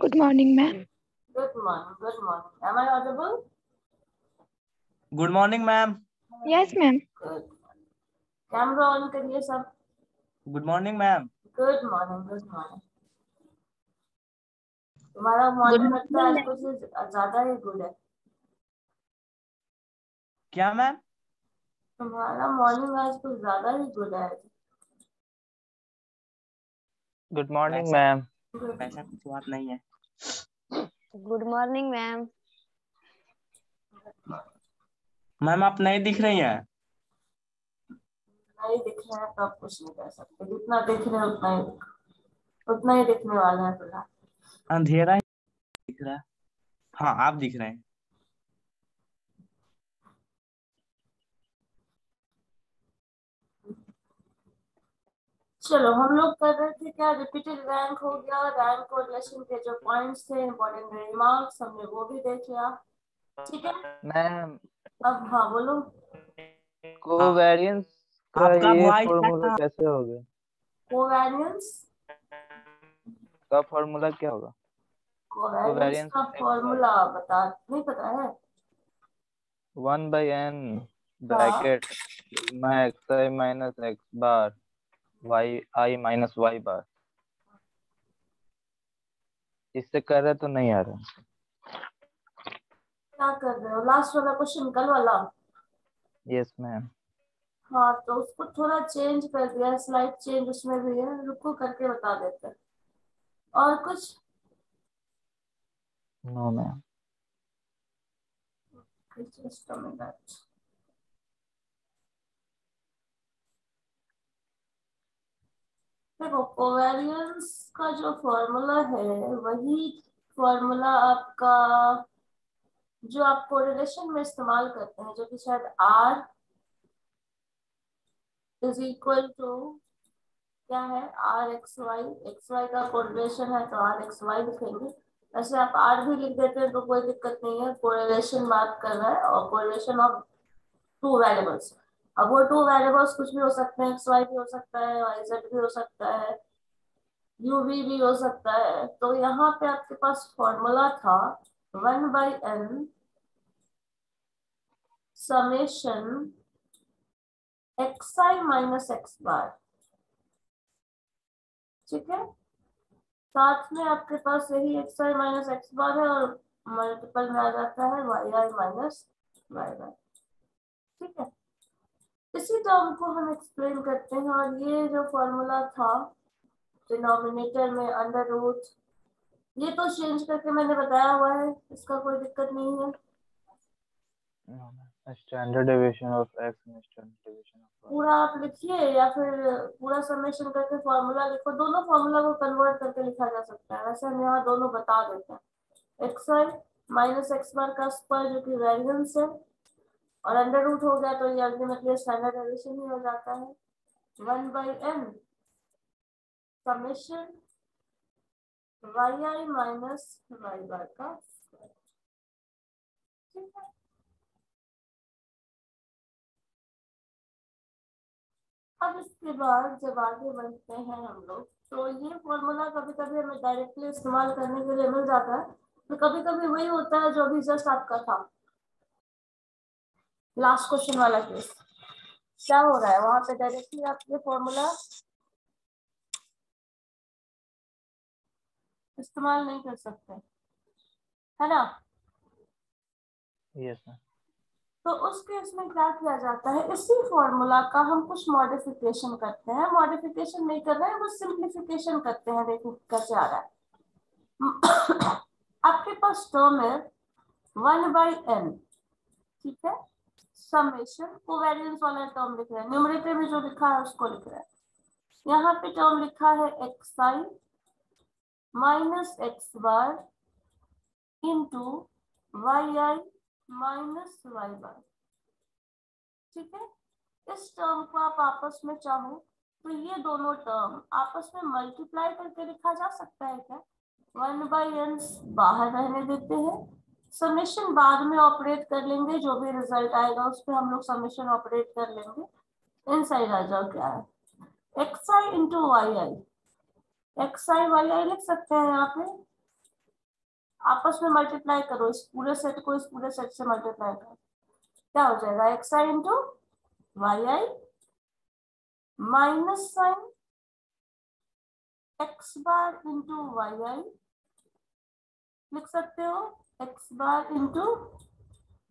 Good morning, ma'am. Good morning. Good morning. Am I audible? Good morning ma'am Yes, ma'am. Good. Camera on करिए सब good morning ma'am good morning good morning तुम्हारा morning लगता है कुछ ज़्यादा ही good है क्या मैम तुम्हारा मॉर्निंग आज कुछ ज़्यादा ही गुड है गुड मॉर्निंग मैम ऐसा कुछ बात नहीं है गुड मॉर्निंग मैम मैम आप नहीं दिख रही हैं? नहीं दिख रहा है तो आप कुछ नहीं कर सकते। जितना दिख रहे हैं उतना ही उतना ही दिखने वाला है फ़िलहाल अंधेरा ही दिख रहा है। हाँ आप दिख रहे हैं। चलो हम लोग कर रहे थे क्या? रिपीटेड रैंक हो गया रैंक कोरिलेशन के जो पॉइंट्स थे इंपॉर्टेंट रिमार्क्स हमने वो भी देख लिया। ठीक है? मैम। अब हाँ बोलो। कोवेरिएंस का ये फॉर्मूला कैसा- कैसे होगा कोवेरियंस का फॉर्मूला क्या होगा? कोवेरियंस का फॉर्मूला बता नहीं पता है। One by n bracket minus x bar y i minus y bar. इससे कर रहे तो नहीं आ रहा। क्या कर रहे हो? लास्ट वाला क्वेश्चन कल वाला। यस मैम हाँ तो उसको थोड़ा चेंज कर दिया स्लाइड चेंज उसमें भी है। रुको करके बता देते हैं। और कुछ? No ma'am just a minute. देखो कोवेरियंस का जो फॉर्मूला है, वही फॉर्मूला आपका, जो आप कोरिलेशन में इस्तेमाल करते हैं, जो कि शायद आर इज़ इक्वल टू क्या है? R x y x y का कोरिलेशन है तो आर एक्स वाई लिखेंगे। वैसे आप आर भी लिख देते हैं तो कोई दिक्कत नहीं है। कोरिलेशन बात कर रहा है, और कोरिलेशन ऑफ़ टू वेरिएबल्स अब वो टू वेरिएबल्स कुछ भी हो सकते हैं एक्स वाई भी हो सकता है वाई जेड भी हो सकता है यू वी भी हो सकता है। तो यहाँ पे आपके पास फॉर्मूला था one by n summation x i minus x bar ठीक है? साथ में आपके पास यही x i minus x bar है और मल्टीपल में आ जाता है y i minus y bar ठीक है? इसी टर्म को हम एक्सप्लेन करते हैं और ये जो फॉर्मूला था डिनोमिनेटर में अंडर रूट ये तो चेंज करके मैंने बताया हुआ है इसका कोई दिक्कत नहीं है। Standard deviation of x and standard deviation of पूरा आप लिखिए या फिर पूरा समेशन करके फॉर्मूला लिखो दोनों फॉर्मूला को कन्वर्ट करके लिखा जा सकता है। वैसे हम यहाँ दोनों बता देते हैं। X i minus x bar का स्क्वायर जो कि वेरिएंस है और अंडर रूट हो गया तो ये अल्टीमेटली स्टैंडर्ड डेविएशन ही हो जाता है। One by n summation y i minus y bar का। अब इसके बाद जब आगे बढ़ते हैं हम लोग तो ये फॉर्मूला कभी कभी हमें डायरेक्टली इस्तेमाल करने के लिए मिल जाता है। तो कभी कभी वही होता है जो अभी जस्ट आपका था। लास्ट क्वेश्चन वाला केस क्या हो रहा है? वहाँ पे डायरेक्टली आप ये फॉर्मूला इस्तेमाल नहीं कर सकते। है ना? यस तो उस केस में क्या किया जाता है? इसी फॉर्मूला का हम कुछ मॉडिफिकेशन करते हैं। मॉडिफिकेशन नहीं कर रहे हैं बस सिंप्लीफिकेशन करते हैं। देखो कैसे आ रहा है। आपके पास टर्म है वन बाई एन ठीक है? समेशन कोवेरियंस वाला टर्म लिख रहे हैं। न्यूमरेटर में जो लिखा है, उसको लिख रहे हैं। यहाँ पे टर्म लिखा है x i minus x bar into y i minus y bar ठीक है? इस टर्म को आप आपस में चाहो तो ये दोनों टर्म आपस में मल्टीप्लाई करके लिखा जा सकता है क्या? वन बाई एन बाहर रहने देते हैं। समेशन बाद में ऑपरेट कर लेंगे, जो भी रिज़ल्ट आएगा उस पर हम लोग समेशन ऑपरेट कर लेंगे। इन साइड आ जाओ क्या है? X i into y i x i y i लिख सकते हैं यहाँ पे? आपस में मल्टीप्लाई करो, इस पूरे सेट को इस पूरे सेट से मल्टीप्लाई करो। क्या हो जाएगा? X i into y i minus sign x bar into y i लिख सकते हो? X bar into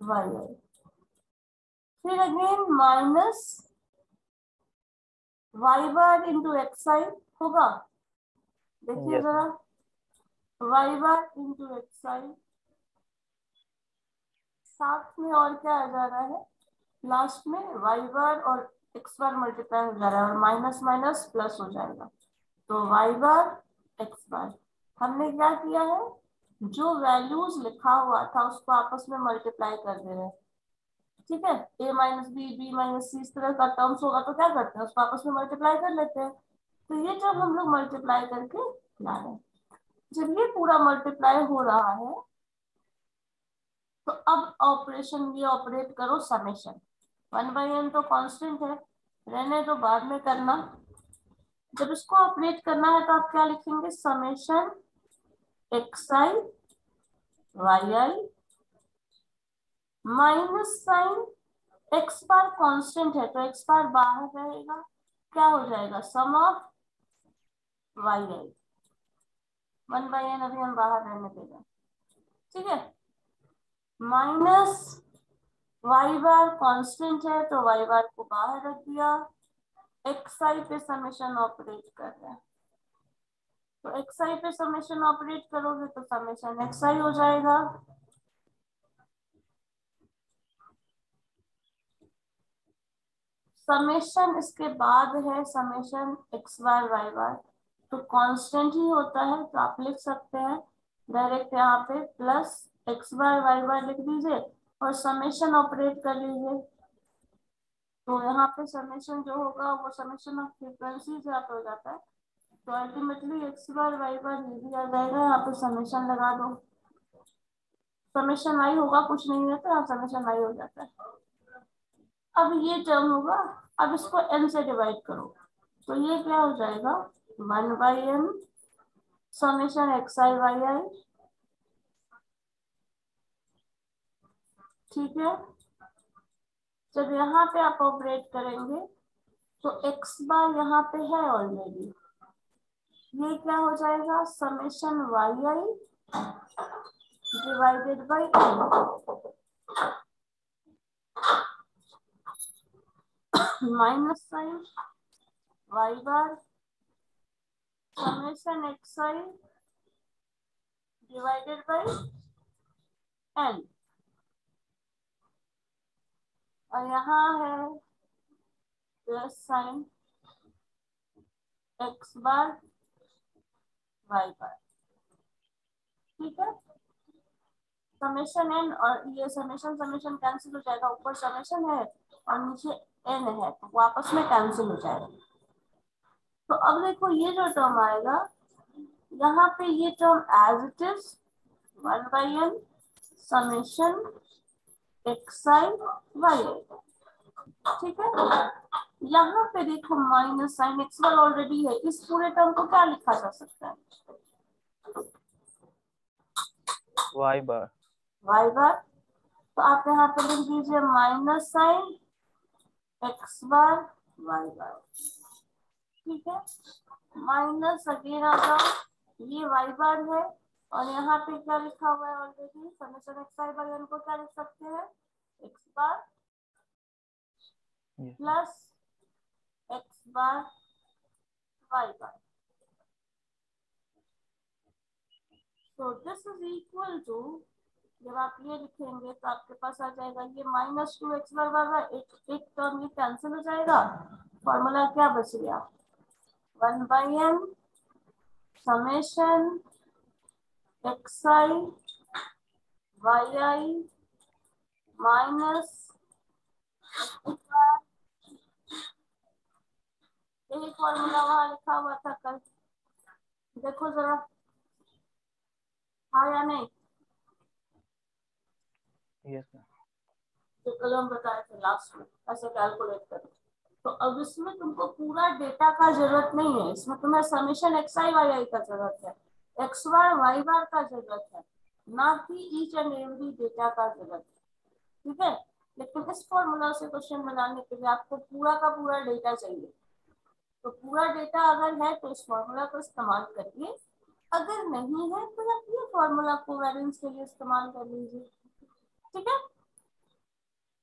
y i फिर again minus y bar into x i होगा। देखिए. जरा। Y bar into x i साथ में और क्या आ जा रहा है? लास्ट में वाई बार और एक्स बार मल्टीप्लाई हो जा रहा है और माइनस माइनस प्लस हो जाएगा। तो वाई बार एक्स बार हमने क्या किया है? जो वैल्यूज़ लिखा हुआ था उसको आपस में मल्टीप्लाई कर दे रहे हैं। ठीक है? A minus b b minus c इस तरह का टर्म्स होगा तो क्या करते हैं? उसको आपस में मल्टीप्लाई कर लेते हैं। तो ये जब हम लोग मल्टीप्लाई करके ला रहे हैं। जब ये पूरा मल्टीप्लाई हो रहा है तो अब ऑपरेशन ये ऑपरेट करो समेशन वन बाई एन तो कांस्टेंट है, रहने तो बाद में करना। जब इसको ऑपरेट करना है तो आप क्या लिखेंगे? Summation x i y i minus sign x bar constant है तो एक्स बार बाहर रहेगा, क्या हो जाएगा? Sum of y i one by n अभी हम बाहर रहने देगा ठीक है? माइनस वाई बार कांस्टेंट है तो वाई बार को बाहर रख दिया। एक्स आई पे समेशन ऑपरेट कर रहा है। तो एक्स आई पे समेशन ऑपरेट करोगे तो समेशन एक्स आई हो जाएगा। समेशन इसके बाद है summation x bar y bar तो कांस्टेंट ही होता है तो आप लिख सकते हैं। डायरेक्ट यहाँ पे plus x bar y bar लिख दीजिए और समेशन ऑपरेट कर लीजिए। तो यहाँ पे समेशन जो होगा, वो समेशन ऑफ़ फ्रीक्वेंसी पे हो जाता है। तो ultimately x bar y bar ये भी आ जाएगा यहाँ पे समेशन लगा दो। समेशन आई होगा, कुछ नहीं है तो यहाँ समेशन आई हो जाता है। अब ये टर्म होगा, अब इसको n से डिवाइड करो। तो ये क्या हो जाएगा? One by n summation x i y i ठीक है? जब यहाँ पे आप ऑपरेट करेंगे तो x बार यहाँ पे है ऑलरेडी ये क्या हो जाएगा summation y i divided by minus sign y bar summation x i divided by n और यहाँ है plus sign x bar y bar ठीक है? समेशन एन और ये समेशन समेशन कैंसिल हो जाएगा। ऊपर समेशन है और नीचे एन है तो वो आपस में कैंसिल हो जाएगा। तो अब देखो, ये जो टर्म आएगा, यहाँ पे ये term as it is one by n summation x i y ठीक है? यहाँ पे देखो minus sign x y already है। इस पूरे टर्म को क्या लिखा जा सकता है? Y bar वाई बार तो आप यहाँ पे लिख दीजिए minus sign x bar y bar ठीक है? माइनस अगेन आगा ये वाई बार है। और यहाँ पे क्या लिखा हुआ है already summation x i bar को क्या लिख सकते हैं? X bar. Plus x bar y bar so, this is equal to, जब आप ये लिखेंगे तो आपके पास आ जाएगा, ये minus two x bar bar एक एक टर्म ये कैंसिल हो जाएगा। फॉर्मूला क्या बच गया? One by m summation x i y i minus यही फॉर्मूला वहाँ लिखा हुआ था कल। देखो जरा। हाँ या नहीं। Yes. जो कल हम बताए थे लास्ट में। ऐसे कैलकुलेट करो तो अब इसमें तुमको पूरा डेटा का ज़रूरत नहीं है। इसमें तुम्हें summation x i y i का ज़रूरत है। एक्स बार वाई बार का ज़रूरत है। ना कि ईच एंड एवरी डेटा का ज़रूरत है। ठीक है? लेकिन इस फॉर्मूला से क्वेश्चन बनाने के लिए आपको पूरा का पूरा डेटा चाहिए। तो पूरा डेटा अगर है तो इस फॉर्मूला को इस्तेमाल करिए। अगर नहीं है तो आप ये फॉर्मूला को वेरिएंस के लिए इस्तेमाल कर लीजिए। ठीक है?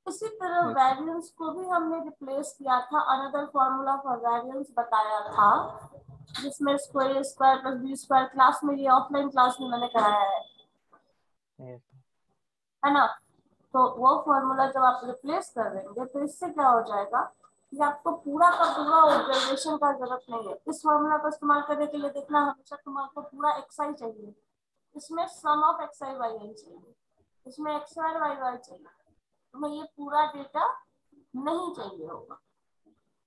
इसी तरह. वेरिएंस को भी हमने रिप्लेस किया था अनदर फॉर्मूला फॉर वेरिएंस बताया था जिसमें square square plus b square class में ये ऑफलाइन क्लास में मैंने कराया है। है ना? तो वो फॉर्मूला जब आप रिप्लेस कर देंगे तो इससे क्या हो जाएगा? कि आपको पूरा का पूरा ऑब्जर्वेशन का ज़रूरत नहीं है। इस फॉर्मूला का इस्तेमाल करने के लिए देखना, हमेशा तुम्हारे पूरा एक्स आई चाहिए। इसमें sum of x i y i चाहिए। इसमें एक्स आई वाई वाई चाहिए। तुम्हें ये पूरा डेटा नहीं चाहिए होगा।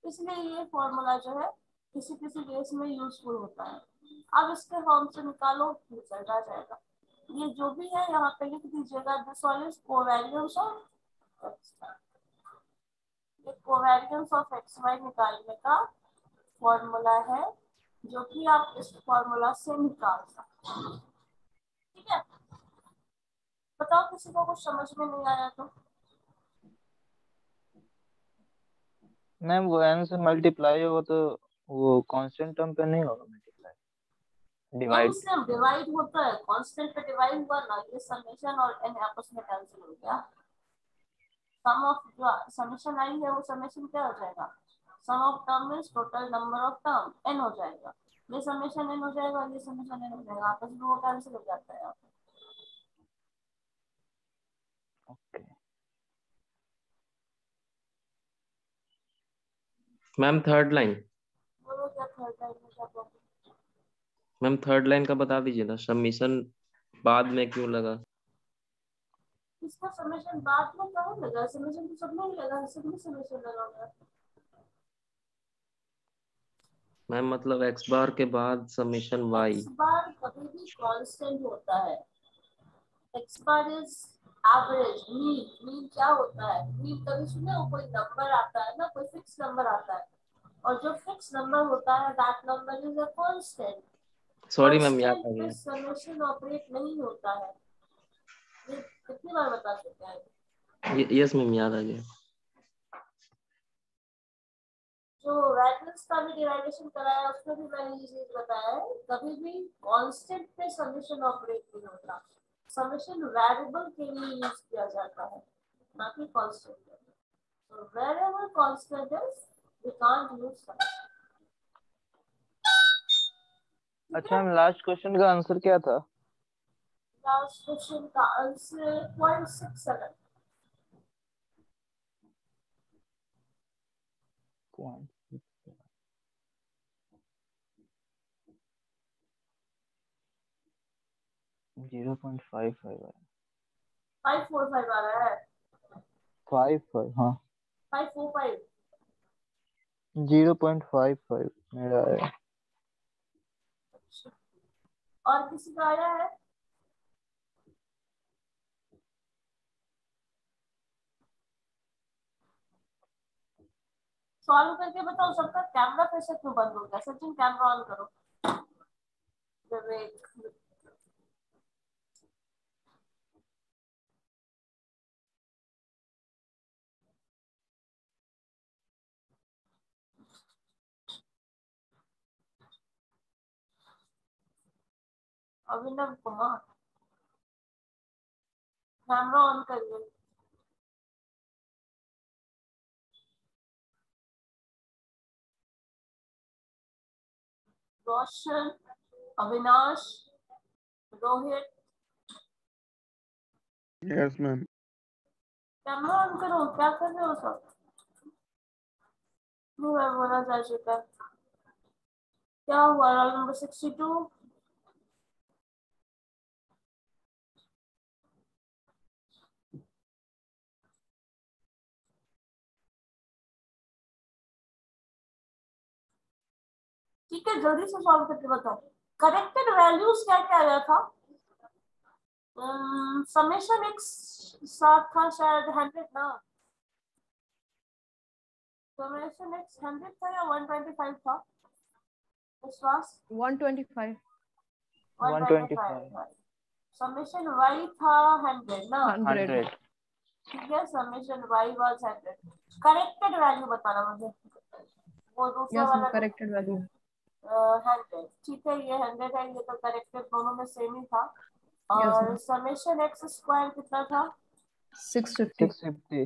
इसलिए ये फॉर्मूला जो है किसी किसी केस में यूजफुल होता है। अब इसके फॉर्म से निकालो रिज़ल्ट आ जाएगा। ये जो भी है, यहाँ पे लिख दीजिएगा this all is covariance of covariance of x y निकालने का फॉर्मूला है जो कि आप इस फॉर्मूला से निकाल सकते हैं। ठीक है? बताओ किसी को कुछ समझ में नहीं आया तो। मैम वो n से मल्टीप्लाई होगा तो वो कांस्टेंट टर्म पे नहीं होगा मल्टीप्लाई डिवाइड से डिवाइड होता है। कांस्टेंट पे डिवाइड हुआ ना ये समेशन और n आपस में कैंसिल हो गया। सम ऑफ़ जो समेशन आई है वो समेशन क्या हो जाएगा? Sum of term means total number of term n हो जाएगा। ये समेशन n हो जाएगा ये समेशन n हो जाएगा। आपस में वो कैंसिल हो जाता है। Ma'am third line ma'am third line का बता दीजिए ना। सबमिशन बाद में क्यों लगा? इसका समेशन बाद में कहाँ लगा? समेशन तो सब में ही लगा सब में समेशन लगा हुआ मैम मतलब एक्स बार के बाद सबमिशन वाई एक्स बार कभी भी कांस्टेंट होता है। X bar is average mean mean क्या होता है? मीन कभी सुने हो? कोई नंबर आता है ना कोई फिक्स नंबर आता है। और जो फिक्स नंबर होता है that number is a constant sorry ma'am याद आ गया। समेशन ऑपरेट नहीं होता है। कितनी बार बता चुके हैं? यस मैम याद आ गया। जो वैरिएबल्स का भी डिराइवेशन कराया उसमें भी मैंने ये चीज़ बताया है कभी भी कांस्टेंट पे समेशन ऑपरेट नहीं होता। समेशन वेरिएबल के लिए यूज़ किया जाता है ना कि कांस्टेंट के लिए so wherever constant is we can't use summation अच्छा मैम लास्ट क्वेश्चन का आंसर क्या था? लास्ट क्वेश्चन का answer point six seven zero point five five five four five आ रहा है फाइव फाइव हाँ five four five zero point five five मेरा है और किसी का आया है? सॉल्व करके बताओ, सबका कैमरा कैसे क्यों बंद हो गया? सचिन कैमरा ऑन करो। अभिनव कुमार। कैमरा ऑन करिए। Roshan Avinash Rohit. Yes ma'am camera on करो क्या कर रहे हो सब? मैं बोला जा चुका क्या हुआ? रोल नंबर सिक्सटी टू ठीक है जल्दी से सॉल्व करके बताओ। करेक्टेड वैल्यूज़ क्या क्या आया था? समेशन एक्स साथ था शायद हंड्रेड ना। समेशन एक्स हंड्रेड था या वन ट्वेंटी फाइव था? विश्वास? 125 125 समेशन वाई था हंड्रेड ना। हंड्रेड हंड्रेड ठीक है summation y was hundred corrected value बताना मुझे। वो दूसरा वाला करेक्टेड वैल्यू हंड्रेड ठीक है ये हंड्रेड है ये तो करेक्टेड दोनों में सेम ही था। और. समेशन एक्स स्क्वायर कितना था? 650 six fifty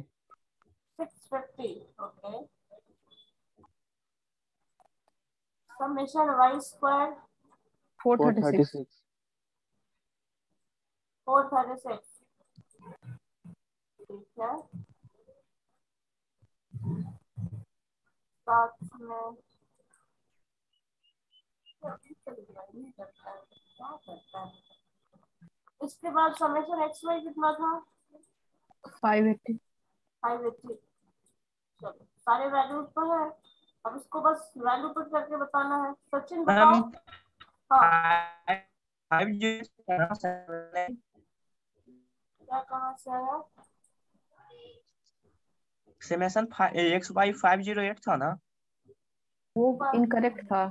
six fifty okay summation y square 436 436 four thirty six ठीक है। साथ में नहीं करता है क्या करता है इसके बाद समेशन एक्स वाई कितना था? 580 फाइव एट्टी चलो सारे वैल्यूज़ तो है। अब इसको बस वैल्यू पुट करके बताना है। सचिन बताओ। हाँ। फाइव क्या कहाँ से आया? Summation x y five zero eight था ना? वो इनकरेक्ट था।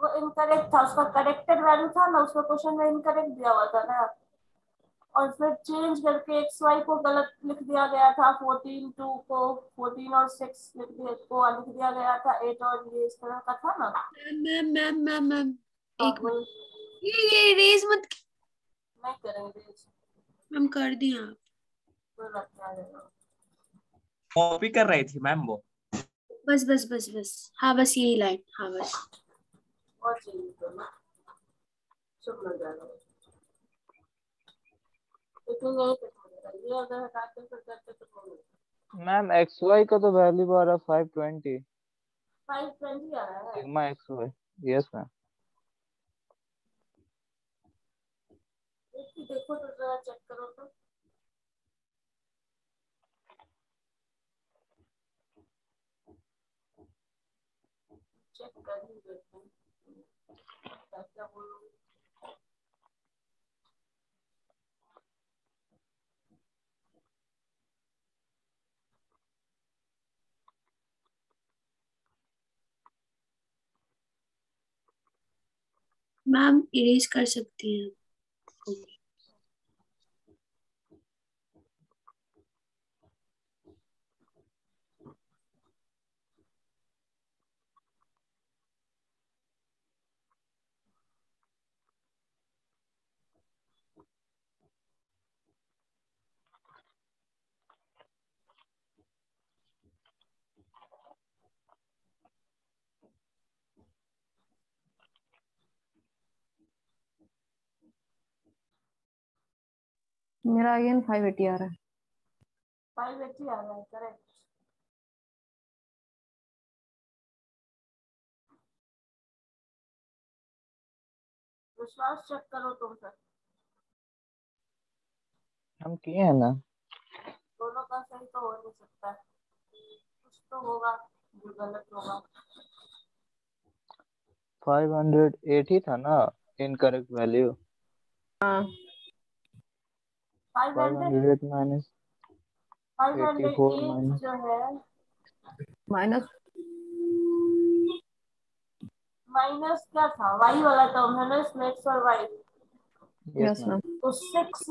वो इनकरेक्ट था उसका करेक्टेड वैल्यू था ना उसका क्वेश्चन में इनकरेक्ट दिया हुआ था ना। और फिर चेंज करके एक्स वाई को गलत लिख दिया गया था फोर्टीन टू को फोर्टीन और सिक्स लिख दिया को लिख दिया गया था एट और ये इस तरह का था ना। मैम मैम मैम मैम एक ये ये रेज मत नहीं करेंगे मैम कर आप। है कॉपी कर रही थी मैम वो। बस बस बस बस। हाँ बस यही लाइन हाँ बस। और चाहिए ना लग जाएगा लेकिन यही तक मिलेगा ये अगर हटाते फिर करते तो बोलो मैम एक्स वाई का तो वैल्यू आ रहा है। फाइव ट्वेंटी आ रहा है sigma x y yes ma'am देखो तो जरा चेक करो तो। चेक कर ही मैम इरेज कर सकती हैं मेरा अगेन 580 आ रहा है। फाइव एट्टी आ रहा है करेक्ट विश्वास चेक करो तुम सर हम किए हैं ना। दोनों का सही तो हो नहीं सकता। कुछ तो होगा जो गलत होगा। फाइव हंड्रेड एट ही था ना इनकरेक्ट वैल्यू हाँ। माइनस 84 एट जो है। माइनस माइनस क्या था? वाई वाला टर्म है ना इसमें एक्स और वाई यस मैम तो सिक्स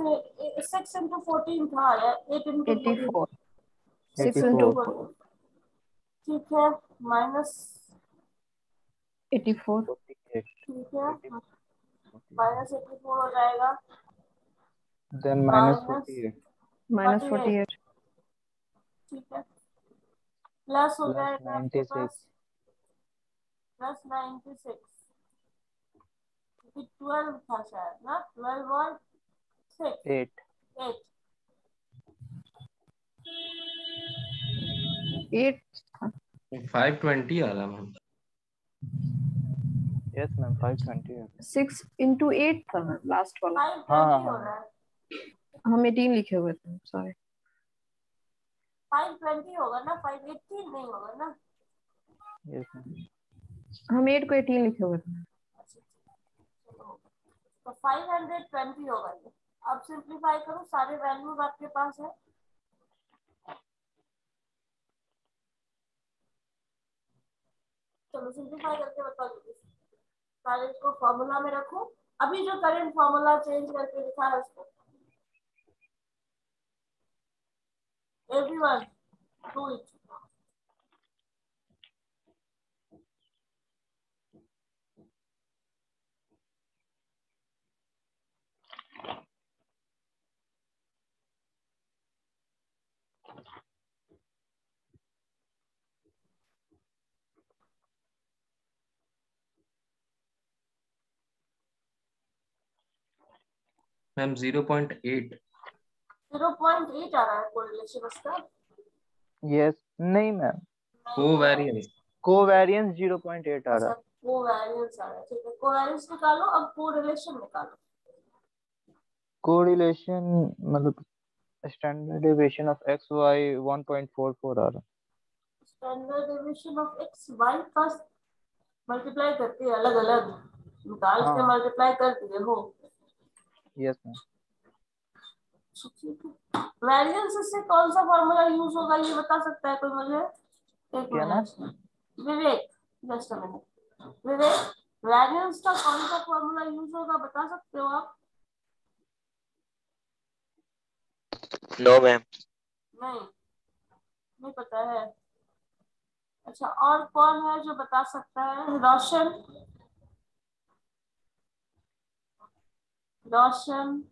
सिक्स इंटू फोर्टीन था या एट इंटू 84 6 84 ठीक है माइनस 84 ठीक है माइनस एट्टी फोर हो जाएगा। Then minus Minus- forty eight minus 48 48 ठीक है प्लस हो प्लस जाएगा ninety six plus ninety six क्योंकि ट्वेल्व था शायद ना ट्वेल्व और six eight eight 8 five twenty आ रहा ma'am. Yes ma'am five twenty eight 6 into 8 था लास्ट वाला। हाँ, हाँ, हो रहा है। हम 18 लिखे हुए थे सॉरी फाइव ट्वेंटी होगा ना फाइव एट्टी नहीं होगा ना? यस मैम हम 8 को 18 लिखे हुए थे। अच्छा, चलो तो फाइव हंड्रेड ट्वेंटी होगा ये। अब सिंप्लीफाई करो सारे वैल्यूज़ आपके पास है। चलो सिंप्लीफाई करके बता दीजिए सारे इसको फॉर्मूला में रखो। अभी जो करंट फॉर्मूला चेंज करके लिखा है उसको। Everyone, do it. Ma'am, 0.8 point eight zero point eight आ रहा है कोरिलेशन उसका? यस नहीं मैम कोवेरियंस कोवेरियंस 0.8 आ रहा। है कोवेरियंस आ रहा है ठीक है। कोवेरियंस निकालो अब कोरिलेशन निकालो। कोरिलेशन मतलब standard deviation of x y 1.44 आ रहा। है standard deviation of x y का मल्टीप्लाई करते हैं अलग अलग निकाल के हाँ। मल्टीप्लाई कर दिए हो। यस मैम वेरिएंस से कौन सा फॉर्मूला यूज़ होगा ये बता सकता है कोई मुझे? एक minute. Vivek just minute Vivek variance का कौन सा फॉर्मूला यूज़ होगा बता सकते हो आप? नो मैम नहीं। नहीं पता है। अच्छा और कौन है जो बता सकता है? Roshan. Roshan.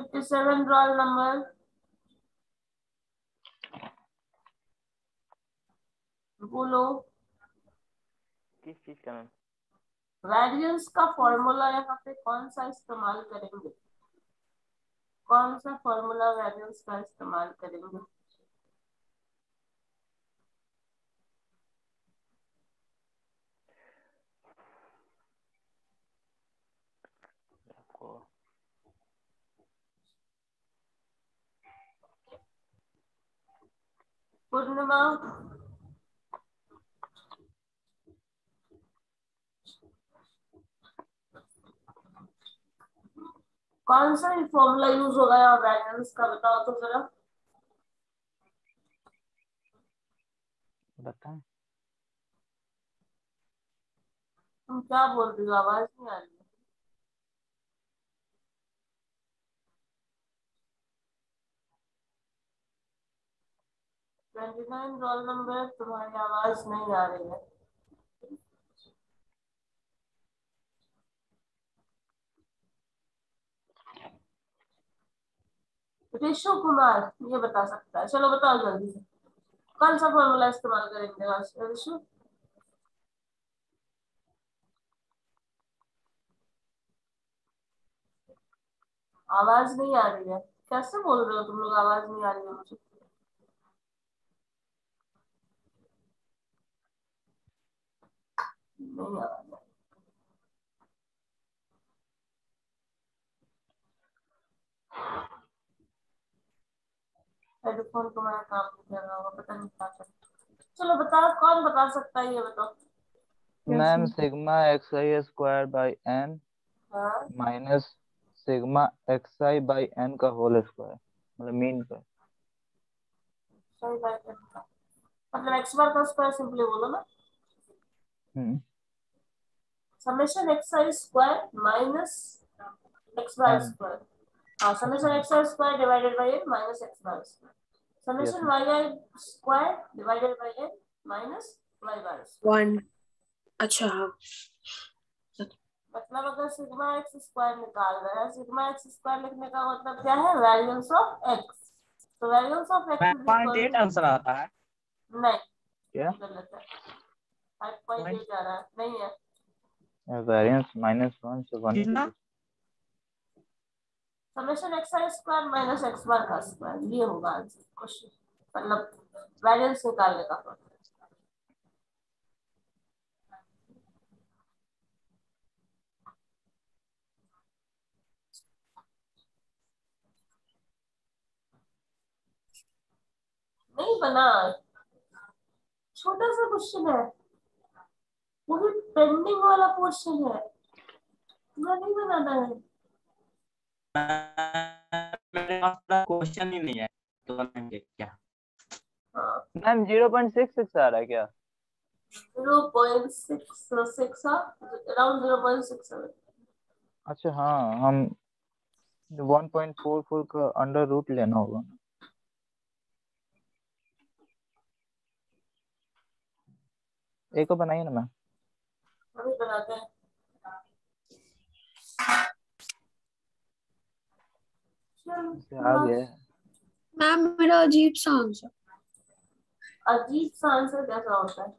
Fifty roll number. बोलो। किस चीज़ का मैम? वेरिएंस का फॉर्मूला यहाँ पे कौन सा इस्तेमाल करेंगे? कौन सा फॉर्मूला वेरियंस का इस्तेमाल करेंगे? पूर्णिमा कौन सा फॉर्मूला यूज़ होगा यहाँ वेरिएंस का बताओ तो जरा बताएँ तुम क्या बोल रही हो आवाज़ नहीं आ रही है ट्वेंटी नाइन रोल नंबर तुम्हारी आवाज़ नहीं आ रही है। ऋषु कुमार, ये बता सकता है। चलो बताओ जल्दी से। कौन सा फॉर्मूला इस्तेमाल करेंगे ऋषु आवाज़ नहीं आ रही है। कैसे बोल रहे हो तुम लोग? आवाज़ नहीं आ रही है मुझे। नहीं आवाज़ आ रही। हेडफोन तो मेरा काम नहीं कर रहा होगा पता नहीं क्या चल चलो बताओ कौन बता सकता है ये बताओ? Ma'am sigma x i square by n हाँ। Minus sigma x i by n का होल स्क्वायर मतलब मीन का सही बात है मतलब एक्स बार का स्क्वायर सिंपली बोलो ना। हम्म। Summation x i square minus x bar N. Square हाँ summation x i square divided by n minus x bar square summation y i square divided by n minus y bar square one अच्छा हाँ मतलब अगर sigma x square निकाल रहे हैं। Sigma x square लिखने का मतलब क्या है? वैरियंस ऑफ़ एक्स तो variance of x point eight answer आता है। नहीं। क्या? गलत है। फाइव पॉइंट एट आ रहा है। नहीं है। वेरिएंस माइनस वन से वन कितना? Summation x i square minus x bar का स्क्वायर ये होगा आंसर क्वेश्चन मतलब वैरियंस निकालने का फॉर्मूला नहीं बना छोटा सा क्वेश्चन है वो भी पेंडिंग वाला क्वेश्चन है। पूरा नहीं बनाना है। मेरे पास क्वेश्चन ही नहीं है तो बनाएँगे क्या? हाँ। मैम 0.66 आ रहा है क्या? Zero point six six around zero point six seven अच्छा हाँ हम वन पॉइंट फोर फोर का अंडर रूट लेना होगा। एक को बनाइए ना मैम। अभी बनाते हैं। चलो, आ गया। है। मैम मेरा अजीब सा आंसर अजीब सा आंसर कैसा होता है?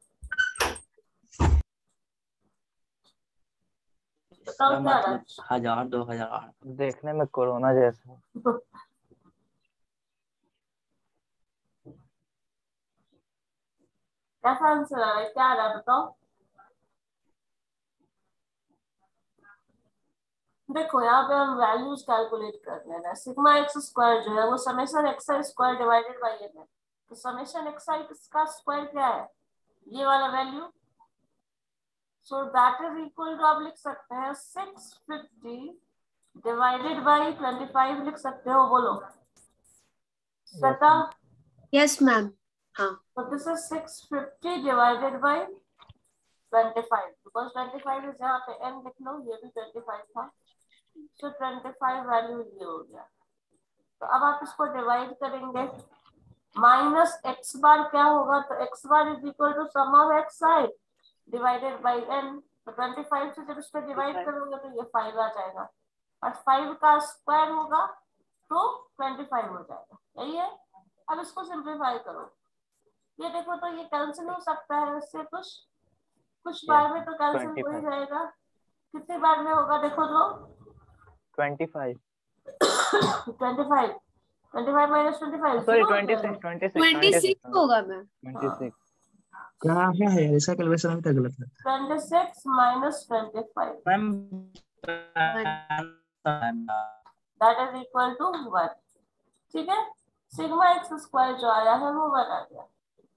मतलब हज़ार दो हज़ार। देखने में कोरोना जैसा। कैसा आंसर आ रहा है? क्या आ रहा है बताओ। देखो यहाँ पे हम वैल्यूज़ कैलकुलेट कर रहे हैं सिग्मा एक्स स्क्वायर जो है वो summation x i square divided by n है। तो समेशन एक्स आई का स्क्वायर क्या है? ये वाला value so that is equal to आप लिख सकते हैं six fifty divided by twenty five लिख सकते हो बोलो। यस मैम हाँ। So this is 650 divided by 25 because 25 is यहाँ पे n लिख लो ये भी 25 था। So 25 वैल्यू ये हो गया। तो अब आप इसको डिवाइड करेंगे। माइनस एक्स बार क्या होगा? तो x bar is equal to sum of x side divided by n तो 25 से जब इसको डिवाइड करोगे तो ये 5 आ जाएगा। और 5 का स्क्वायर होगा तो 25 हो जाएगा। यही है? अब इसको सिंप्लीफाई करो। ये देखो तो ये कैंसिल हो सकता है इससे कुछ। कुछ बार में तो कैंसिल हो ही जाएगा। कितनी बार में होगा? देखो तो। Twenty five twenty five twenty five minus twenty five sorry twenty six twenty twenty six six होगा मैम ट्वेंटी सिक्स कहाँ है? ऐसा कैलकुलेशन अभी तक गलत है? Twenty six minus twenty five ma'am that is equal to one ठीक है? सिग्मा एक्स स्क्वायर जो आया है वो वन आ गया।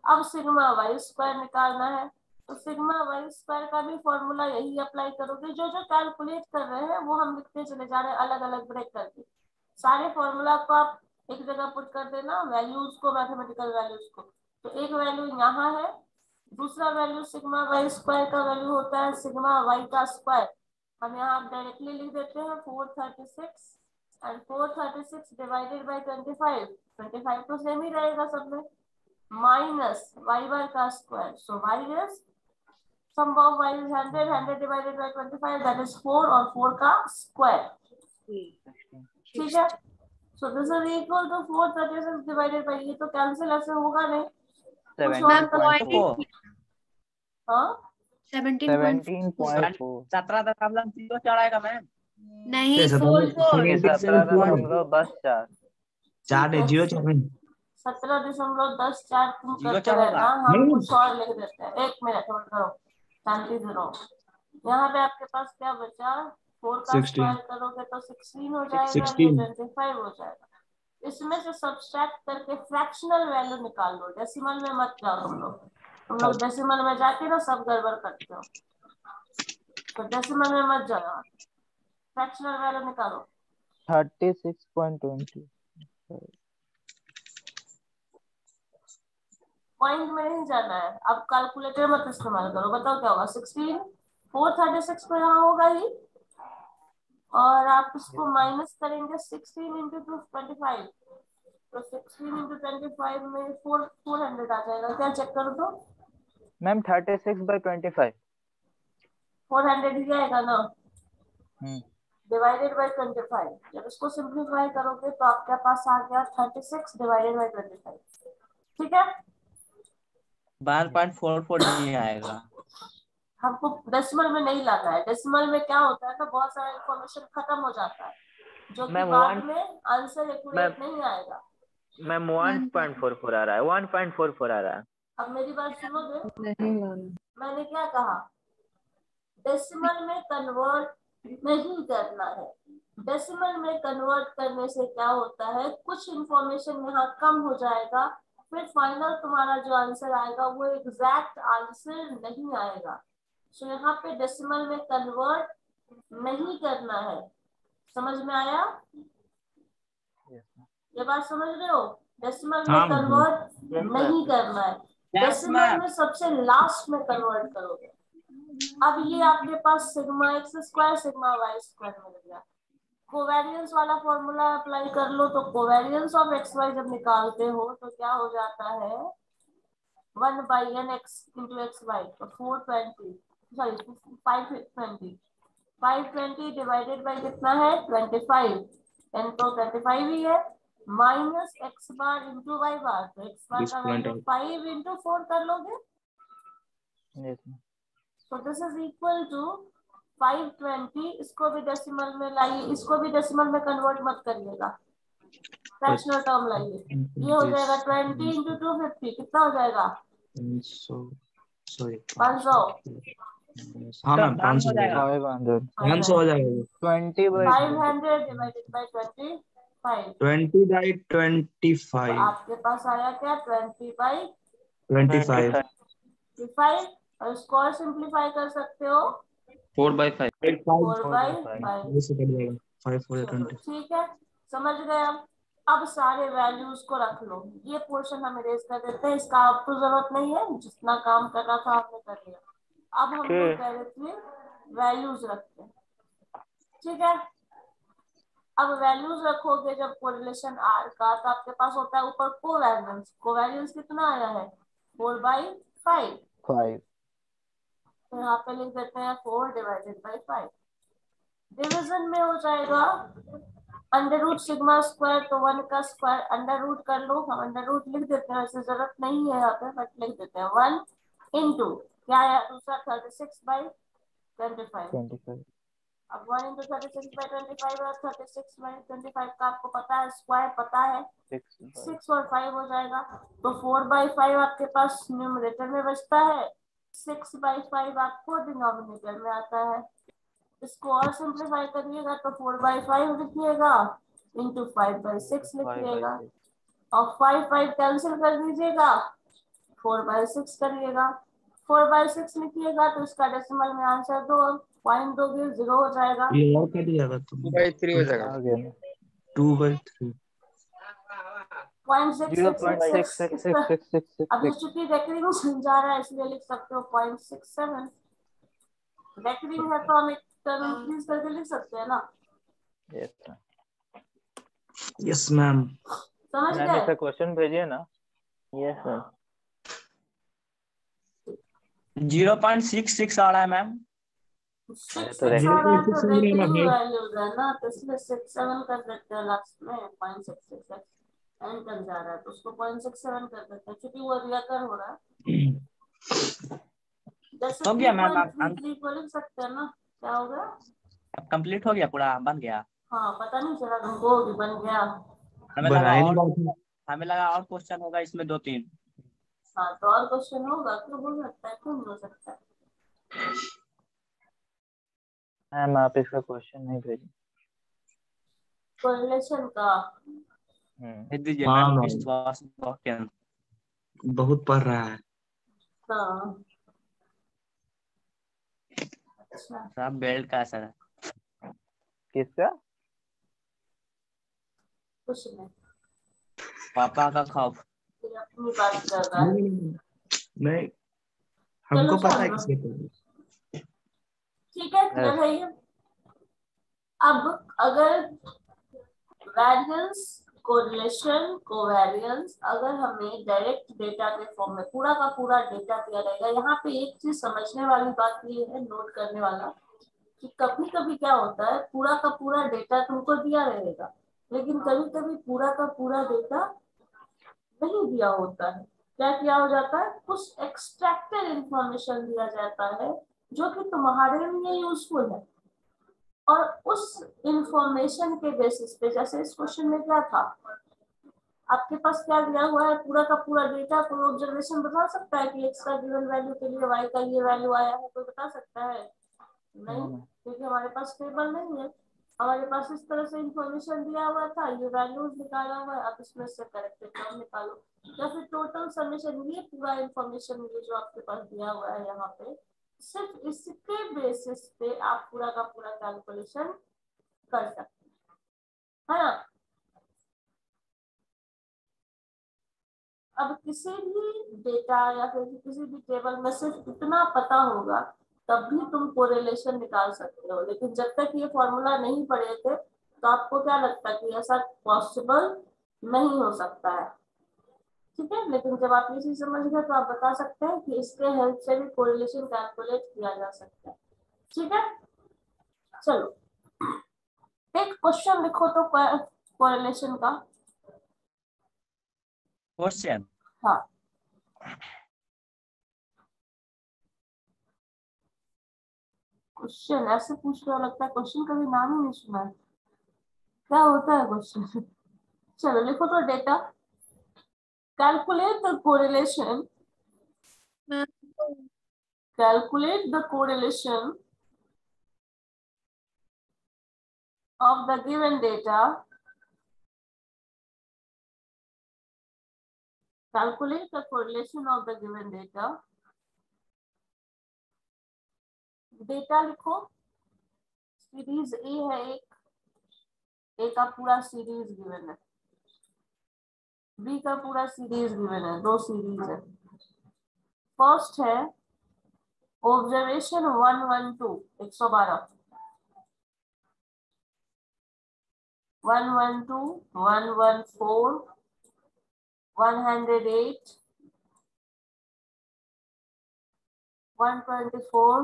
अब सिग्मा वाई स्क्वायर निकालना है। तो सिग्मा वाई स्क्वायर का भी फॉर्मूला यही अप्लाई करोगे। जो जो कैलकुलेट कर रहे हैं, वो हम लिखते चले जा रहे हैं अलग अलग ब्रेक करके। सारे फॉर्मूला को आप एक जगह पुट कर देना वैल्यूज़ को मैथमेटिकल वैल्यूज़ को। तो एक वैल्यू यहाँ है, दूसरा वैल्यू सिग्मा वाई स्क्वायर का वैल्यू होता है सिग्मा वाई का स्क्वायर। हम यहाँ डायरेक्टली लिख देते हैं four thirty six and four thirty six divided by twenty five twenty five तो सेम ही रहेगा सब में। माइनस वाई बार का square so y is sum of y is 100 100 divided by 25 that is 4 और 4 का square. ठीक है। so this is equal to 436 divided by ये तो cancel ऐसे होगा नहीं। हाँ? Seventeen point seventeen point four सत्रह दशमलव ज़ीरो चढ़ाएगा मैम। नहीं फोर फोर सत्रह दशमलव बस चार। चार ज़ीरो चार सत्रह दशमलव दस चार तुम करते चार। रहना हम कुछ और लिख देते हैं। एक मिनट होल्ड करो शांति से रहो यहाँ पे आपके पास क्या बचा? फोर का स्क्वायर करोगे तो सिक्सटीन हो जाएगा 16 ट्वेंटी फाइव हो जाएगा। इसमें से सब्सट्रैक्ट करके फ्रैक्शनल वैल्यू निकाल लो डेसिमल में मत जाओ तुम लोग। तुम लोग डेसिमल में जाके ना सब गड़बड़ करते हो। तो डेसिमल में मत जाओ फ्रैक्शनल वैल्यू निकालो। Thirty six point twenty point में नहीं जाना है। अब कैलकुलेटर मत इस्तेमाल करो। बताओ क्या होगा? सिक्सटीन फोर थर्टी सिक्स तो यहाँ होगा ही। और आप इसको माइनस करेंगे sixteen into two twenty five तो सिक्सटीन इंटू ट्वेंटी फाइव में फोर फोर हंड्रेड आ जाएगा। क्या चेक करो तो? Ma'am thirty six by twenty five four hundred ही आएगा ना? डिवाइडेड बाई ट्वेंटी फाइव जब इसको सिंप्लीफाई करोगे तो आपके पास आ गया thirty six divided by twenty five ठीक है? वन पॉइंट फोर फोर नहीं आएगा। हमको डेसिमल में नहीं लाना है। डेसिमल में क्या होता है ना बहुत सारा इन्फॉर्मेशन खत्म हो जाता है जो कि बाद में आंसर एक्यूरेट नहीं आएगा। Ma'am one point four four आ रहा है। वन पॉइंट फोर फोर आ रहा है। अब मेरी बात नहीं लाना। मैंने क्या कहा? डेसिमल में कन्वर्ट नहीं करना है। डेसिमल में कन्वर्ट करने से क्या होता है? कुछ इंफॉर्मेशन यहाँ कम हो जाएगा फिर फाइनल तुम्हारा जो आंसर आएगा वो एग्जैक्ट आंसर नहीं आएगा। सो यहाँ पे डेसिमल में कन्वर्ट नहीं करना है। समझ में आया? ये बात समझ रहे हो? डेसिमल में हाँ, कन्वर्ट नहीं करना है। डेसिमल में सबसे लास्ट में कन्वर्ट करोगे। अब ये आपके पास sigma x square sigma y square मिल गया। कोवेरियंस वाला फॉर्मूला अप्लाई कर लो तो कोवेरियंस ऑफ़ एक्स वाई जब निकालते हो तो क्या हो जाता है? One by n x into x y तो four twenty sorry five twenty five twenty divided by कितना है? ट्वेंटी फाइव एन तो ट्वेंटी फाइव ही है minus x bar into y bar तो एक्स बार का वैल्यू फाइव इंटू फोर कर लोगे. So this is equal to 520 इसको भी डेसिमल में लाइए इसको भी डेसिमल में कन्वर्ट मत करिएगा। फ्रैक्शनल टर्म लाइए। ये हो जाएगा 20 इंटू टू फिफ्टी कितना हो जाएगा? पाँच सौ हाँ मैम पाँच सौ पाँच सौ हो जाएगा। Twenty five hundred divided by twenty twenty by twenty five आपके पास आया क्या? Twenty by twenty five five और इसको और सिंप्लीफाई कर सकते हो। Four by five. Five five ठीक है। समझ गए अब अब सारे वैल्यूज़ को रख लो। ये पोर्शन हम इरेज कर देते हैं। इसका अब तो ज़रूरत नहीं है। जितना काम करना था आपने कर लिया। अब हम. डायरेक्टली वैल्यूज़ रखते हैं। ठीक है? अब वैल्यूज़ रखोगे जब कोरिलेशन आर का तो आपके पास होता है ऊपर कोवेरियंस कोवेरियंस कितना आया है? Four by five five. तो यहाँ पे लिख देते हैं four divided by five division में हो जाएगा अंडर रूट सिग्मा स्क्वायर तो वन का स्क्वायर अंडर रूट कर लो। हम अंडर रूट लिख देते हैं वैसे ज़रूरत नहीं है यहाँ पे बट लिख देते हैं वन इंटू क्या है दूसरा? Thirty six by twenty five अब one into thirty six by twenty five और thirty six by twenty five का आपको पता है स्क्वायर पता है। सिक्स और फाइव हो जाएगा। तो फोर बाई फाइव आपके पास न्यूमरेटर में बचता है। सिक्स बाई फाइव आपको डिनोमिनेटर में आता है। इसको और सिंप्लीफाई करिएगा तो फोर बाई फाइव लिखिएगा इंटू फाइव बाई सिक्स लिखिएगा। और फाइव फाइव कैंसिल कर दीजिएगा फोर बाई सिक्स करिएगा। फोर बाई सिक्स लिखिएगा तो इसका डेसिमल में आंसर दो पॉइंट दोगे ज़ीरो हो जाएगा। तो बाई थ्री हो जाएगा। Two by three point six अब ये six चूँकि रेकरिंग जा रहा है इसलिए लिख सकते हो पॉइंट सिक्स सेवन रेकरिंग है तो हम एक टर्म इंक्रीज करके लिख सकते हैं ना यस मैम समझ गए इसे क्वेश्चन भेजिए ना yes ma'am zero point six six आ रहा है मैम सिक्स तो आ रहा है तो 0.67 रेकरिंग है ना तो इसलिए सिक्स सेवन कर देते हैं लास्ट में पॉइंट सिक्स सिक्स एंटर जा रहा है तो उसको पॉइंट सिक्स सेवन कर देते हैं। क्योंकि वो रियाकर हो रहा है। जैसे हो गया मैम, आप- को लिख सकते हैं ना? क्या हो गया? कंप्लीट हो गया पूरा? बन गया। हाँ पता नहीं चला तुमको कि बन गया। हमें लगा और हमें लगा और क्वेश्चन होगा इसमें दो तीन। हाँ तो और क्वेश्चन होगा क्यों हो सकता है क्यों नहीं हो सकता है। मैम आप इसका क्वेश्चन नहीं भेजिए कोरिलेशन का। हम्म। भेज दीजिए हाँ। विश्वास बहुत के अंदर। बहुत पढ़ रहा है। हाँ। अच्छा। सब बेल्ट का असर है किसका? कुछ नहीं। पापा का खौफ फिर अपनी बात कर रहा नहीं हमको पता है किसके ठीक है अब अगर वैरियंस कोरिलेशन कोवेरियंस अगर हमें डायरेक्ट डेटा के फॉर्म में पूरा का पूरा डेटा दिया रहेगा यहाँ पे एक चीज़ समझने वाली बात ये है नोट करने वाला, कि कभी कभी क्या होता है, पूरा का पूरा डेटा तुमको दिया रहेगा, लेकिन कभी कभी पूरा का पूरा डेटा नहीं दिया होता है। क्या किया हो जाता है? कुछ एक्सट्रैक्टेड इंफॉर्मेशन दिया जाता है, जो कि तुम्हारे लिए यूजफुल है। और उस इंफॉर्मेशन के बेसिस पे जैसे इस क्वेश्चन में क्या था? आपके पास क्या दिया हुआ है? पूरा का पूरा डेटा कोई ऑब्जर्वेशन बता सकता है कि एक्स का गिवन वैल्यू के लिए वाई का ये वैल्यू आया है? कोई बता सकता है? नहीं क्योंकि हमारे पास टेबल नहीं है। हमारे पास इस तरह से इंफॉर्मेशन दिया हुआ था ये वैल्यूज़ निकाला हुआ है आप इसमें से करेक्टेड टर्म निकालो। या फिर टोटल समेशन ये पूरा इंफॉर्मेशन ये जो आपके पास दिया हुआ है यहाँ पे सिर्फ़ इसके बेसिस पे आप पूरा का पूरा कैलकुलेशन कर सकते हैं। है ना? अब किसी भी डेटा या फिर किसी भी टेबल में सिर्फ़ इतना पता होगा, तब भी तुम कोरिलेशन निकाल सकते हो। लेकिन जब तक ये फॉर्मूला नहीं पढ़े थे तो आपको क्या लगता है कि ऐसा पॉसिबल नहीं हो सकता है? ठीक है? लेकिन जब आप ये चीज़ समझ गए तो आप बता सकते हैं कि इसके हेल्प से भी कोरिलेशन कैलकुलेट किया जा सकता है। ठीक है? चलो। एक क्वेश्चन लिखो तो कोरिलेशन का। क्वेश्चन हाँ। क्वेश्चन ऐसे पूछ रहा लगता है क्वेश्चन कभी नाम ही नहीं सुना है। क्या होता है क्वेश्चन चलो लिखो तो data calculate the correlation calculate the correlation of the given data calculate the correlation of the given data data लिखो सीरीज़ ए है एक ए का पूरा सीरीज़ गिवन है बी का पूरा सीरीज़ गिवन है, दो सीरीज़ है। फ़र्स्ट है ऑब्जर्वेशन वन वन टू एक सौ बारह। One one two one one four one hundred eight one twenty four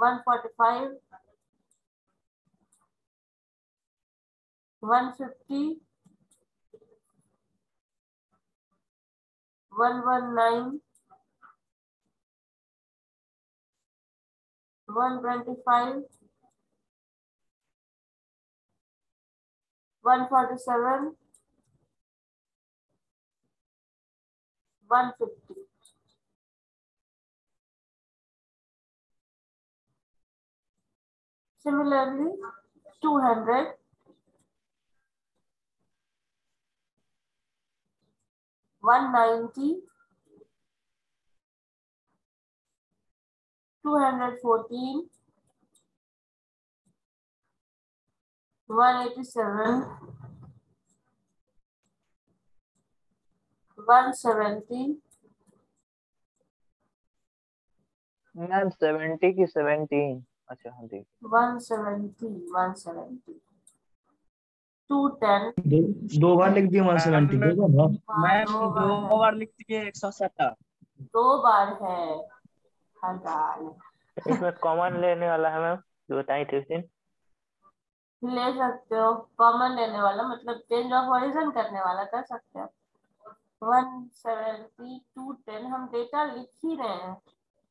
one forty five one fifty one one nine one twenty five one forty seven one fifty Similarly, 200, one eighty seven, one seventy, ma'am seventy की seventeen अच्छा हाँ ठीक one seventy, one seventy, two ten, दो बार लिख दिया one seventy दो बार ना? हाँ, दो बार है। लिख दिए एक सौ सत्तर दो बार है। हज़ार। इसमें कॉमन लेने वाला है मैम जो बताई थी उस दिन। ले सकते हो कॉमन लेने वाला मतलब चेंज ऑफ़ ओरिजिन करने वाला कर सकते हो। वन सेवेंटी टू टेन हम डेटा लिख ही रहे हैं।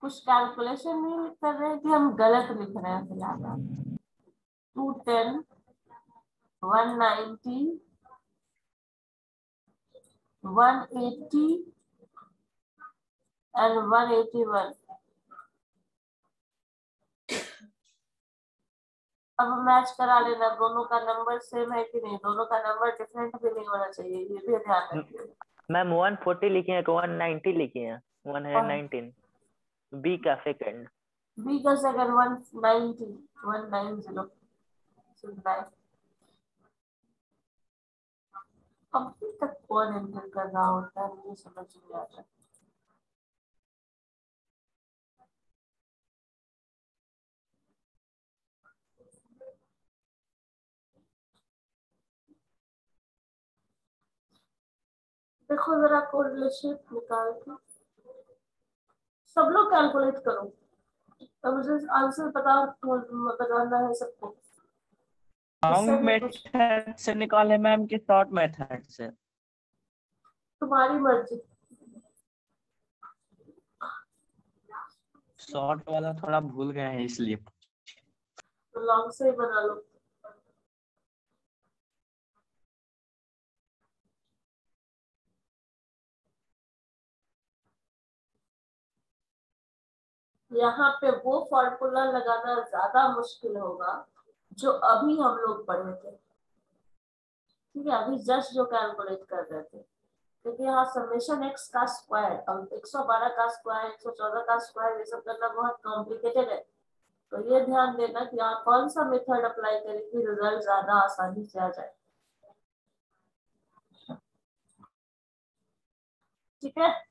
कुछ कैलकुलेशन नहीं कर रहे हैं कि हम गलत लिख रहे हैं फ़िलहाल। Two ten one ninety one eighty and one eighty one अब मैच करा लेना दोनों का नंबर सेम है कि नहीं? दोनों का नंबर डिफरेंट भी नहीं होना चाहिए ये भी ध्यान रखिए। मैम वन फोर्टी लिखे हैं तो वन नाइन्टी लिखे हैं। वन हंड्रेड नाइनटीन बी का सेकंड बी का second one ninety one nine zero अभी तक कौन एंटर कर रहा होता है, मुझे समझ नहीं आता देखो जरा कोरिलेशन निकाल के। सब लोग कैलकुलेट करो। अब मुझे आंसर पता बताना है सबको। लॉन्ग मेथड से निकाले मैम की शॉर्ट मेथड से? तुम्हारी मर्ज़ी। शॉर्ट वाला थोड़ा भूल गए हैं इसलिए। तो लॉन्ग से बना लो। यहाँ पे वो फॉर्मूला लगाना ज़्यादा मुश्किल होगा। जो अभी हम लोग पढ़े थे। ठीक है, अभी जस्ट जो कैलकुलेट कर रहे थे। क्योंकि यहाँ समेशन एक्स का स्क्वायर अब 112 का स्क्वायर 114 का स्क्वायर ये सब करना बहुत कॉम्प्लिकेटेड है। तो ये ध्यान देना कि आप कौन सा मेथड अप्लाई करें कि रिज़ल्ट ज़्यादा आसानी से आ जाए। ठीक है?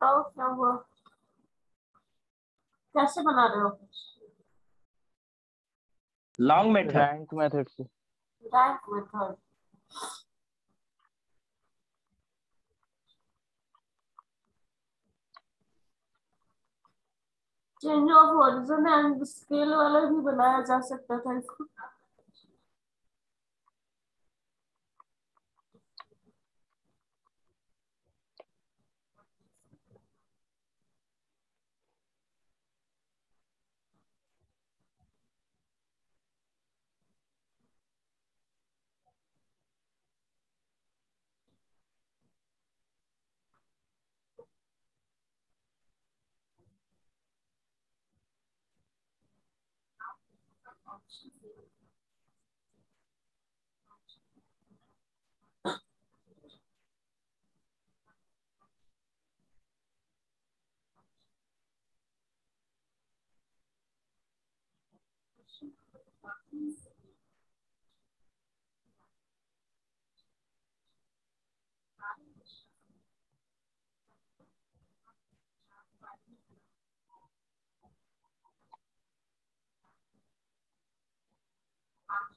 बताओ क्या हुआ कैसे बना रहे हो? लॉन्ग मेथड रैंक मेथड से। Rank method change of origin and scale वाला भी बनाया जा सकता था इसको। 是。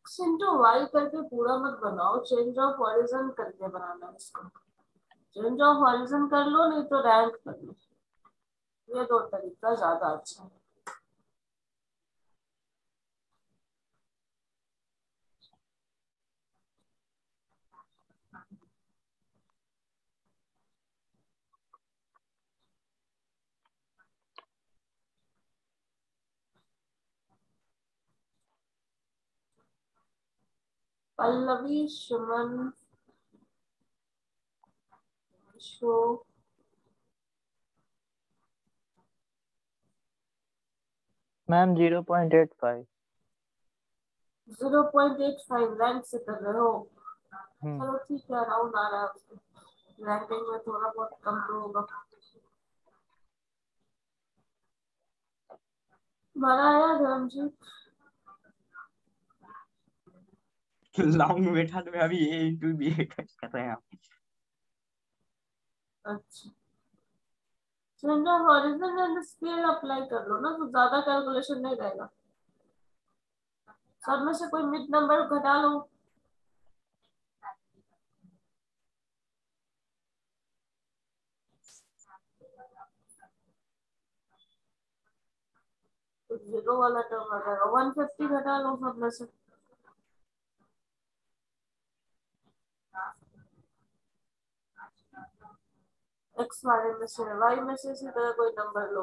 एक्स इंटू वाई करके पूरा मत बनाओ। चेंज ऑफ़ हॉरिजन करके बनाना इसको। चेंज ऑफ़ हॉरिजन कर लो, नहीं तो रैंक कर लो। ये दो तरीका ज़्यादा अच्छा है। Pallavi Suman show ma'am zero point eight five zero point eight five rank से कर रहे हो? हम्म। चलो ठीक है राउंड आ रहा है उसको। रैंकिंग में थोड़ा बहुत कम तो होगा। हमारा आया धर्मजीत? लॉन्ग मेथड में अभी ए इंटू बी कर रहे हैं। हम अच्छा ओरिजिन एंड स्केल अप्लाई कर लो ना तो ज़्यादा कैलकुलेशन नहीं रहेगा। सब में से कोई मिड नंबर घटा लो। तो ज़ीरो वाला टर्म आ जाएगा। वन फिफ्टी घटा लो सब में से। एक्स वाले में से वाई में से इसी तरह कोई नंबर लो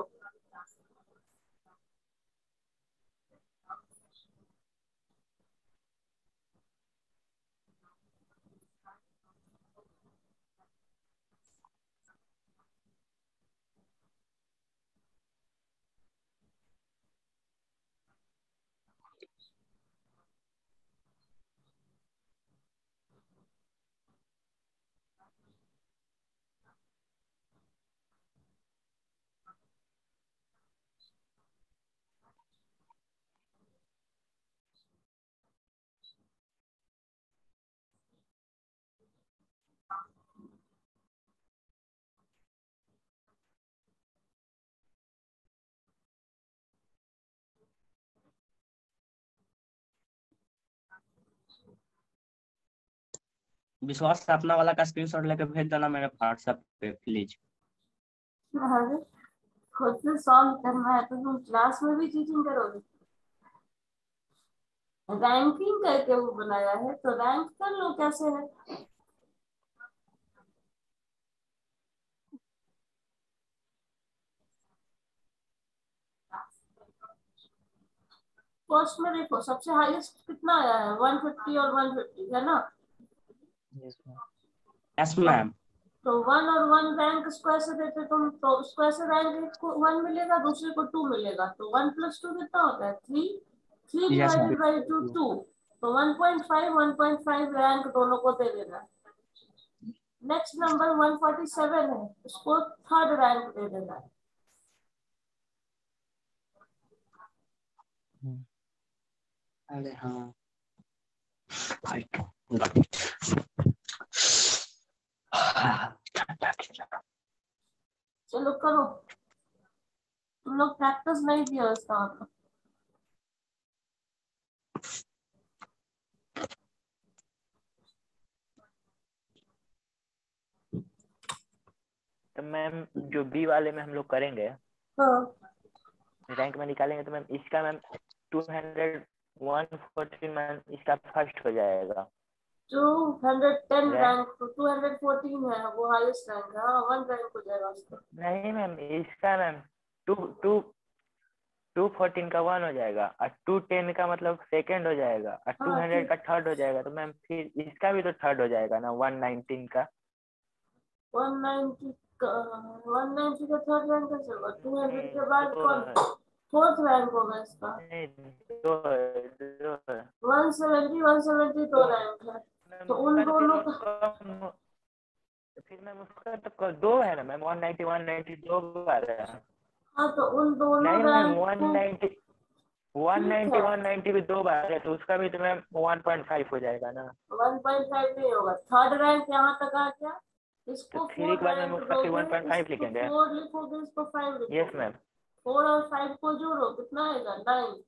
विश्वास स्थापना वाला का स्क्रीनशॉट लेकर भेज देना मेरे व्हाट्सएप पे प्लीज़ अरे, खुद से सॉल्व करना है तो तुम क्लास में भी चीटिंग करोगे। रैंकिंग करके वो बनाया है तो रैंक कर लो कैसे है। फ़र्स्ट में देखो सबसे हाईएस्ट कितना आया है? 150 और 150 है ना? यस मैम तो वन और वन रैंक इसको से देते तुम तो इसको ऐसे रैंक एक को वन मिलेगा दूसरे को टू मिलेगा। तो वन प्लस टू कितना होता है? Three three divided by two two तो one point five one point five rank दोनों को दे देना। Next number one forty seven है उसको थर्ड रैंक दे देना। अरे हाँ. चलो करो। तुम लोग प्रैक्टिस नहीं किया इसका मतलब तो मैम जो बी वाले में हम लोग करेंगे हाँ। रैंक में निकालेंगे तो मैम इसका मैम टू हंड्रेड मैम इसका फ़र्स्ट हो जाएगा two hundred ten Rank. Rank two hundred fourteen है वो हाईएस्ट रैंक है हाँ वन रैंक हो जाएगा उसका नहीं मैम इसका ma'am two two two fourteen का वन हो जाएगा और टू टेन का मतलब सेकंड हो जाएगा और टू हाँ, हंड्रेड। का थर्ड हो जाएगा तो मैम फिर इसका भी तो थर्ड हो जाएगा ना वन नाइनटीन का वन नाइनटी वन नाइनटी का थर्ड रैंक कैसे होगा टू हंड्रेड के बाद कौन फोर्थ रैंक होगा इसका। दो दो वन सेवेंटी वन सेवेंटी दो रैंक है। तो उन दोनों फिर का- फिर मैम उसका तो दो है ना ma'am? One ninety one ninety दो बार है। हाँ तो उन दोनों नहीं ma'am one ninety one ninety one ninety भी दो बार है तो उसका भी तो मैम वन पॉइंट फाइव हो जाएगा ना। वन पॉइंट फाइव नहीं होगा। थर्ड रैंक यहाँ तक आ गया। इसको तो थ्री के बाद मैम उसका फिर 1.5 लिखेंगे। फोर लिखोगे इसको फाइव लिखोगे। यस मैम फोर और फाइव को जोड़ो कितना आएगा? नाइन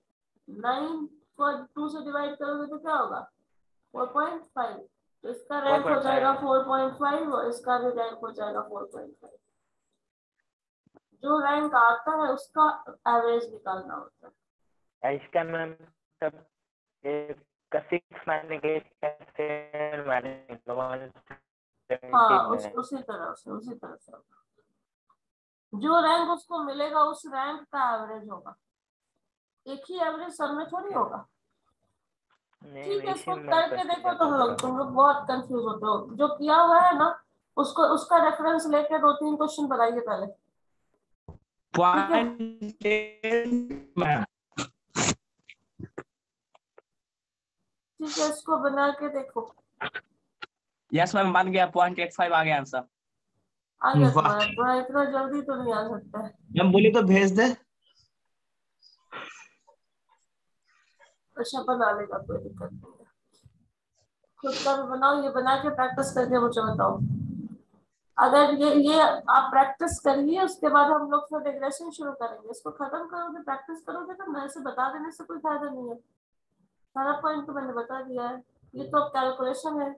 नाइन को टू से डिवाइड करोगे तो क्या होगा? फोर पॉइंट फाइव तो इसका रैंक हो जाएगा फोर पॉइंट फाइव और इसका भी रैंक हो जाएगा फोर पॉइंट फाइव जो रैंक आता है उसका एवरेज निकालना होता है। इसका मैम सब का सिक्स मारने के सेवन मारने हाँ उस, उसी तरह से उसी तरह से। जो रैंक उसको मिलेगा उस रैंक का एवरेज होगा। एक ही एवरेज सब में थोड़ी होगा। ठीक है इसको करके देखो तुम लोग तुम लोग बहुत कंफ्यूज होते हो। जो किया हुआ है ना उसको उसका रेफरेंस लेके दो तीन क्वेश्चन बनाइए पहले। ठीक है? इसको बना के देखो। यस मैम बन गया। पॉइंट एट फाइव आ गया आंसर आ गया तुम्हारा तुम्हारा इतना जल्दी तो नहीं आ सकता मैम बोली तो भेज दे। अच्छा बना लेगा कोई दिक्कत नहीं खुद का भी बनाओ ये बना के प्रैक्टिस करके मुझे बताओ। अगर ये ये आप प्रैक्टिस करिए उसके बाद हम लोग फिर रिग्रेशन शुरू करेंगे। इसको खत्म करोगे प्रैक्टिस करोगे तो मैं से बता देने से कोई फ़ायदा नहीं है। सारा पॉइंट तो मैंने बता दिया है। ये तो कैलकुलेशन है।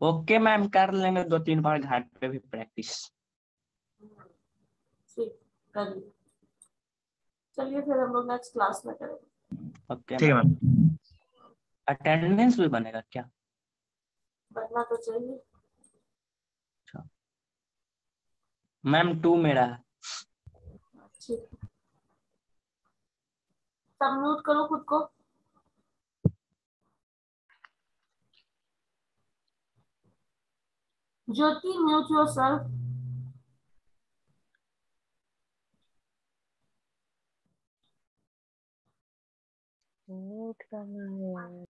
ओके मैम कर लेंगे दो तीन बार घाट पे भी प्रैक्टिस। चलिए फिर हम लोग नेक्स्ट क्लास में करेंगे। ओके ठीक है मैम। अटेंडेंस भी बनेगा क्या? बनना तो चाहिए। मैम टू मेरा है। ठीक। है सब म्यूट करो खुद को। ज्योति म्यूट योरसेल्फ म्यूट करना है यार